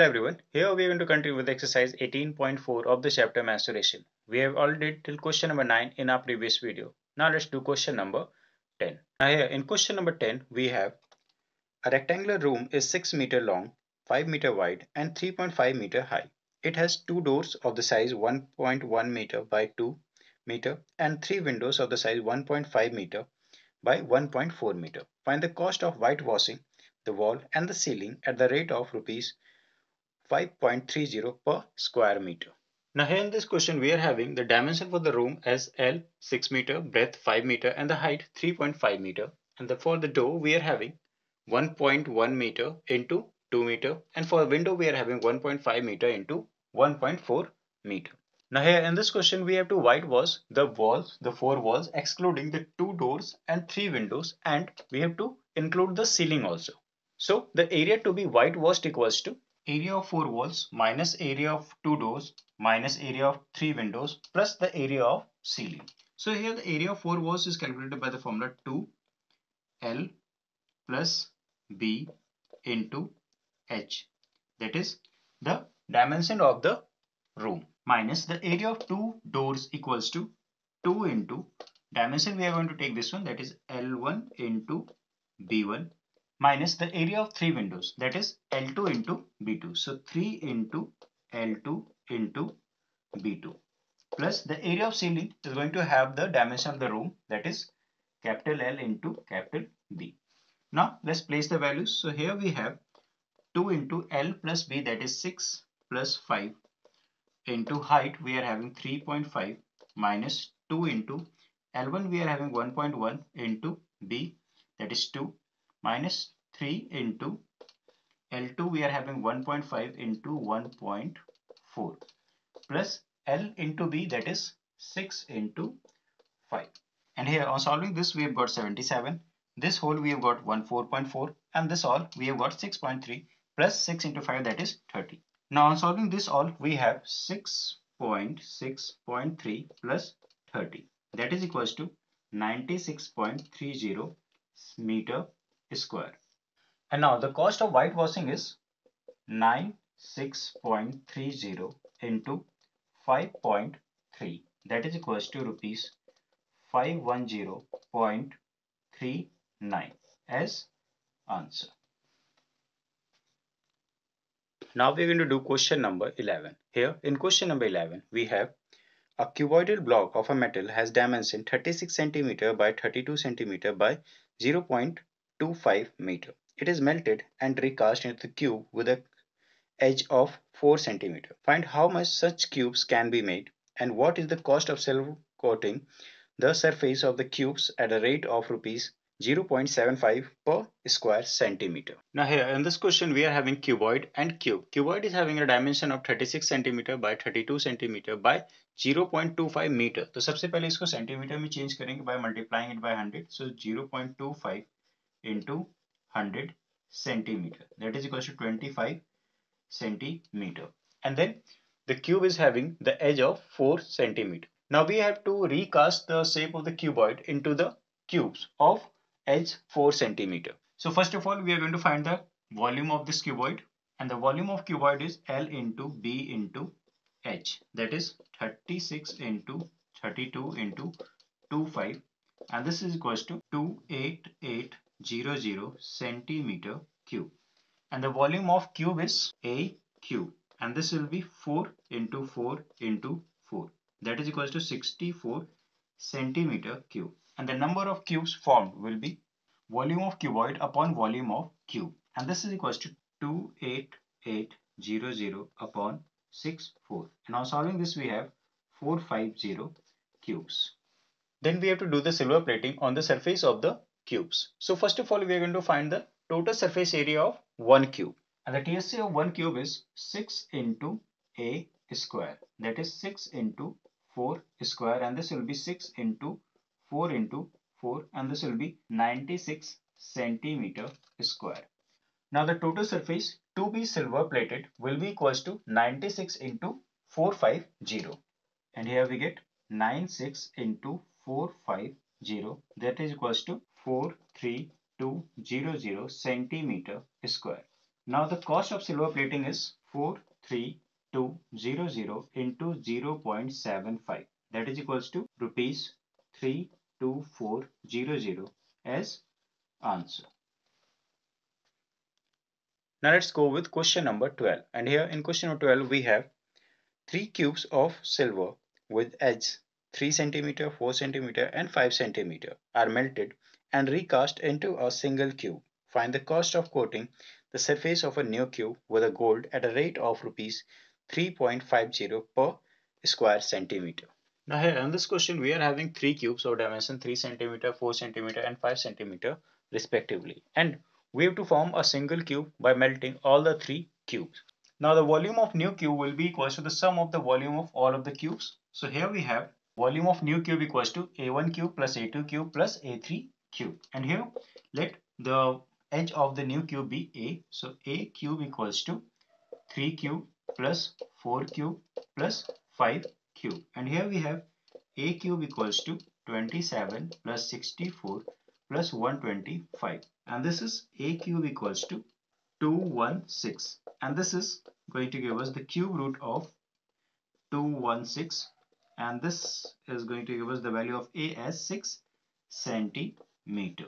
Hello everyone, here we are going to continue with exercise 18.4 of the chapter mensuration. We have already till question number 9 in our previous video. Now let's do question number 10. Now here in question number 10 we have a rectangular room is 6 meter long, 5 meter wide and 3.5 meter high. It has two doors of the size 1.1 meter by 2 meter and three windows of the size 1.5 meter by 1.4 meter. Find the cost of whitewashing the wall and the ceiling at the rate of rupees 5.30 per square meter. Now here in this question we are having the dimension for the room as L 6 meter, breadth 5 meter and the height 3.5 meter and the, for the door we are having 1.1 meter into 2 meter and for window we are having 1.5 meter into 1.4 meter. Now here in this question we have to whitewash the walls, the four walls excluding the two doors and three windows and we have to include the ceiling also. So the area to be whitewashed equals to area of four walls minus area of two doors minus area of three windows plus the area of ceiling. So here the area of four walls is calculated by the formula 2L plus B into H. That is the dimension of the room. Minus the area of two doors equals to 2 into dimension we are going to take this one that is L1 into B1 minus the area of three windows that is L2 into B2 so 3 into L2 into B2 plus the area of ceiling is going to have the dimension of the room that is capital L into capital B. Now let's place the values. So here we have 2 into L plus B that is 6 plus 5 into height we are having 3.5 minus 2 into L1 we are having 1.1 into B that is 2 minus 3 into L2 we are having 1.5 into 1.4 plus L into B that is 6 into 5 and here on solving this we have got 77 this whole we have got 1 4.4 and this all we have got 6.3 plus 6 into 5 that is 30 now on solving this all we have 6.6.3 plus 30 that is equals to 96.30 meter square. And now the cost of whitewashing is 96.30 into 5.3 that is equals to rupees 510.39 as answer. Now we're going to do question number 11. Here in question number 11 we have a cuboidal block of a metal has dimension 36 cm by 32 cm by 0.25 meter. It is melted and recast into the cube with a edge of 4 cm. Find how much such cubes can be made and what is the cost of silver coating the surface of the cubes at a rate of rupees 0.75 per square centimeter. Now here in this question we are having cuboid and cube. Cuboid is having a dimension of 36 centimeter by 32 centimeter by 0.25 meter. तो सबसे पहले इसको centimetre में change करेंगे by multiplying it by 100. So 0.25 into 100 centimeter. That is equal to 25 centimeter. And then the cube is having the edge of 4 centimeter. Now we have to recast the shape of the cuboid into the cubes of edge 4 centimeter. So first of all, we are going to find the volume of this cuboid and the volume of cuboid is L into B into H that is 36 into 32 into 25 and this is equals to 28800 centimeter cube. And the volume of cube is A cube. And this will be 4 into 4 into 4 that is equals to 64 centimeter cube. And the number of cubes formed will be volume of cuboid upon volume of cube. And this is equals to 28800 upon 64 and now solving this we have 450 cubes. Then we have to do the silver plating on the surface of the cubes. So first of all we are going to find the total surface area of one cube. And the TSA of one cube is 6 into a square. That is 6 into 4 square and this will be 6 into 4 into 4 and this will be 96 centimeter square. Now the total surface to be silver plated will be equals to 96 into 450 and here we get 96 into 450 that is equals to 43200 centimeter square. Now the cost of silver plating is 43200 into 0.75 that is equals to rupees 32400 as answer. Now let's go with question number 12 and here in question number 12 we have three cubes of silver with edge 3 cm, 4 cm and 5 cm are melted and recast into a single cube. Find the cost of coating the surface of a new cube with a gold at a rate of rupees 3.50 per square centimeter. Now here in this question we are having three cubes of dimension 3 centimeter, 4 centimeter and 5 centimeter respectively and we have to form a single cube by melting all the three cubes. Now the volume of new cube will be equal to the sum of the volume of all of the cubes. So here we have volume of new cube equals to a1 cube plus a2 cube plus a3 cube and here let the edge of the new cube be a. So a cube equals to 3 cube plus 4 cube plus 5 cube. And here we have a cube equals to 27 plus 64 plus 125. And this is a cube equals to 216. And this is going to give us the cube root of 216. And this is going to give us the value of a as 6 centimeter.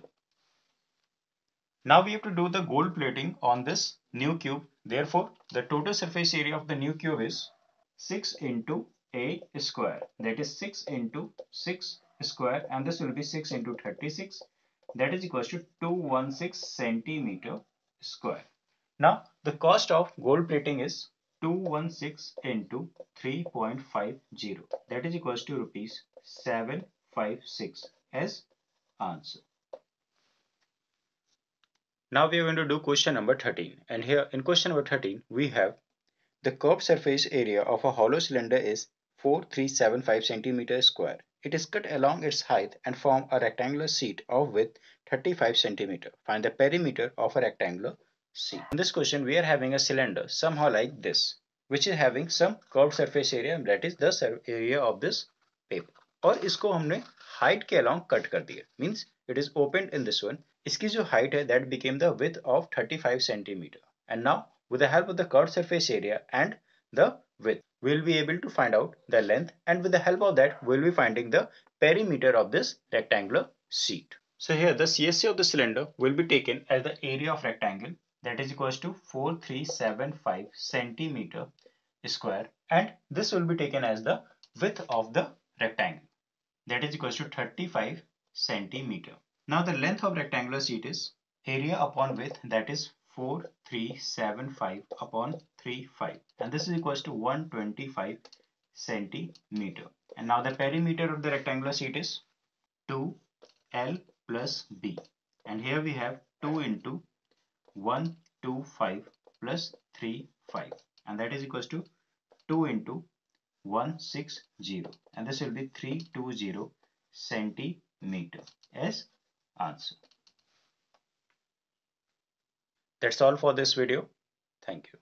Now we have to do the gold plating on this new cube. Therefore, the total surface area of the new cube is 6 into a square. That is 6 into 6 square and this will be 6 into 36. That is equal to 216 centimeter square. Now the cost of gold plating is 216 into 3.50 that is equals to rupees 756 as answer. Now we are going to do question number 13 and here in question number 13 we have the curved surface area of a hollow cylinder is 4375 centimeter square. It is cut along its height and form a rectangular sheet of width 35 centimeter. Find the perimeter of a rectangular sheet. In this question we are having a cylinder somehow like this which is having some curved surface area that is the area of this paper. और इसको हमने Height के along cut कर दिए means it is open in this one इसकी height height that became the width of 35 centimetre And now with the help of the curved surface area and the width we'll be able to find out the length and with the help of that we'll be finding the perimeter of this rectangular sheet. So here the CSA of the cylinder will be taken as the area of rectangle that is equals to 4375 centimeter square and this will be taken as the width of the rectangle that is equals to 35 centimeter. Now the length of rectangular sheet is area upon width that is 4375 upon 35 and this is equals to 125 centimeter. And now the perimeter of the rectangular sheet is 2L plus B and here we have 2 into 125 plus 35 and that is equals to 2 into 160 and this will be 320 centimeter as answer. That's all for this video. Thank you.